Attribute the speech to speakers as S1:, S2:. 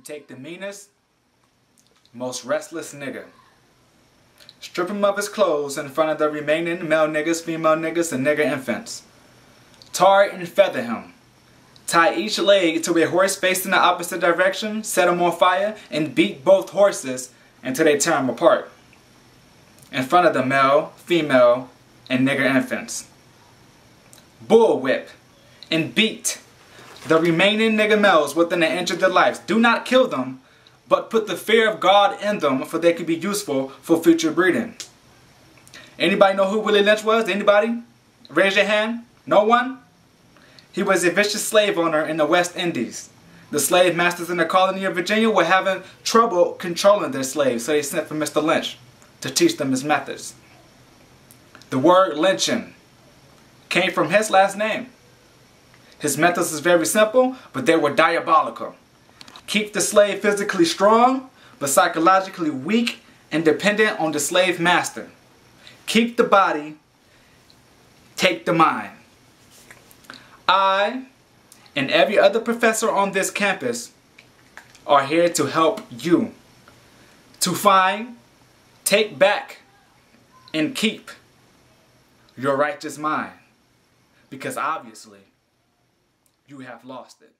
S1: take the meanest, most restless nigga. Strip him of his clothes in front of the remaining male niggas, female niggas, and nigger infants. Tar and feather him. Tie each leg to a horse facing the opposite direction, set him on fire, and beat both horses until they tear them apart. In front of the male, female, and nigger infants. Bull whip and beat the remaining nigger males within an inch of their lives. Do not kill them, but put the fear of God in them for they could be useful for future breeding. Anybody know who Willie Lynch was? Anybody? Raise your hand. No one? He was a vicious slave owner in the West Indies. The slave masters in the colony of Virginia were having trouble controlling their slaves, so they sent for Mr. Lynch to teach them his methods. The word lynching came from his last name. His methods is very simple, but they were diabolical. Keep the slave physically strong, but psychologically weak and dependent on the slave master. Keep the body, take the mind. I and every other professor on this campus are here to help you to find, take back, and keep your righteous mind. Because obviously, you have lost it.